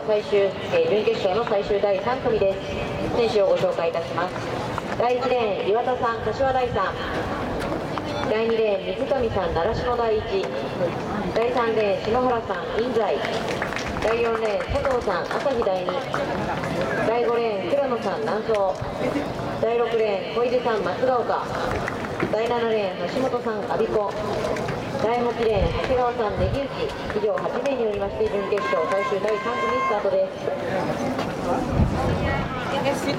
最終、え準決勝の最終第3組です。選手をご紹介いたします。第1レーン岩田さん柏大さん。第2レーン水上さん習志野第一第3レーン篠原さん印西。第4レーン佐藤さん朝日第2第5レーン倉野さん南総第6レーン小出さん松ヶ丘。第7レーン橋本さん我孫子。第8レーン長谷川さん根木内以上8名によりまして準決勝最終第3組スタートです女子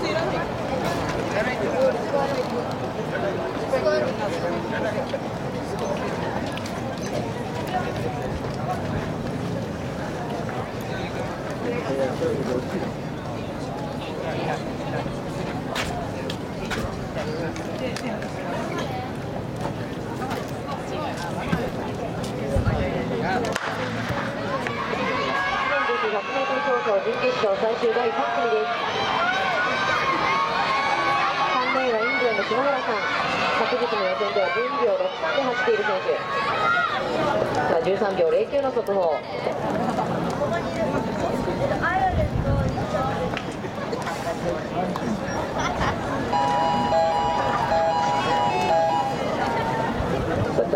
100m 競争準決勝最終第3組です3レーンはインドの篠原さん。昨日の予選では12秒63で走っている選手。さあ13秒09の速報。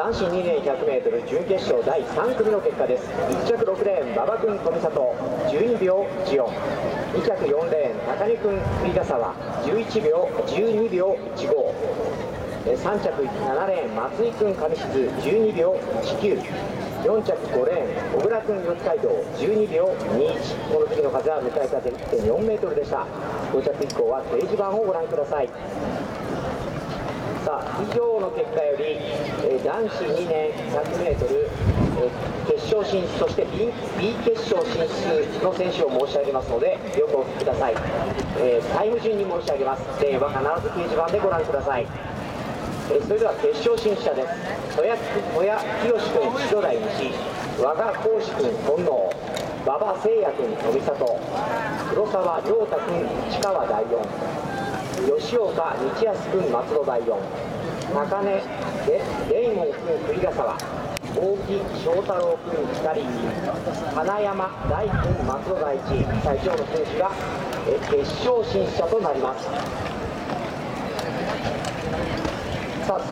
男子2年 100m 準決勝第3組の結果です。1着6レーン馬場君富里。12秒142着4レーン高根君栗ヶ沢。11秒12秒153着7レーン松井君上静。12秒194着5レーン小倉君四街道12秒21この次の風は向かい風1.4メートルでした。5着以降は掲示板をご覧ください。さあ以上の結果より、男子2年 100m、え決勝進出そして B, B 決勝進出の選手を申し上げますのでよくお聞きください、えータイム順に申し上げます。例は必ず掲示板でご覧ください、えーそれでは決勝進出者です。戸谷清君白台西和賀浩司君本能馬場誠也君富里黒沢亮太君市川第4吉岡日安君松戸第4高根でレイモン君栗笠は大木翔太郎君2人花山大君松尾大地最長の選手が決勝進出者となります。